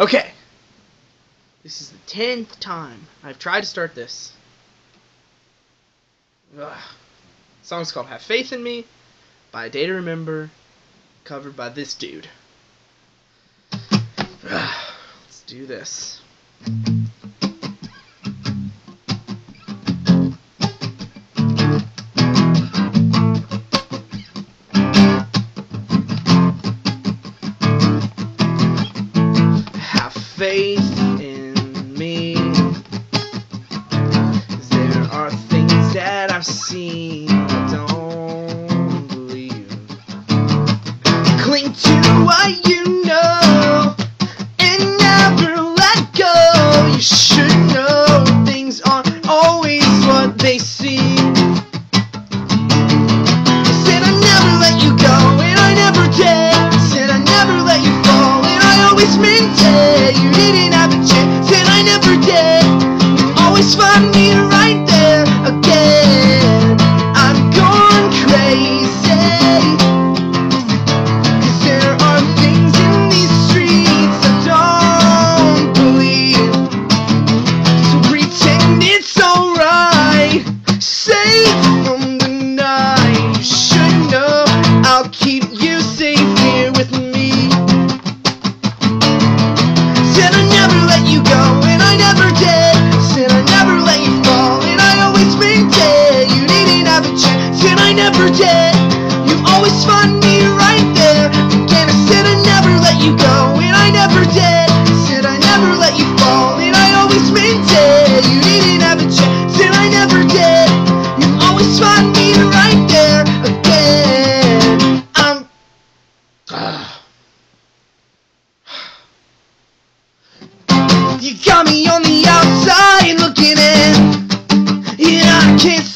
Okay. This is the tenth time I've tried to start this. Ugh. The song's called Have Faith in Me by Day to Remember, covered by this dude. Ugh. Let's do this. faith in me. There are things that I've seen. every day. Always find me right there. right there again. I'm. you got me on the outside looking in, and I can't.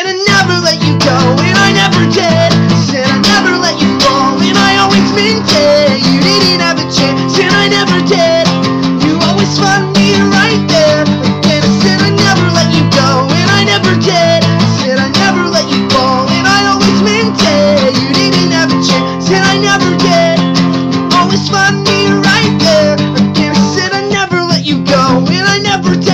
Said I'd never let you go, and I never did. Said I'd never let you fall, and I always meant it. You didn't have a chance, and I never did. You always found me right there. Again, I said I'd never let you go, and I never did. Said I'd never let you fall, and I always meant it. You didn't have a chance, and I never did. You always found me right there. Again, I said I'd never let you go, and I never did.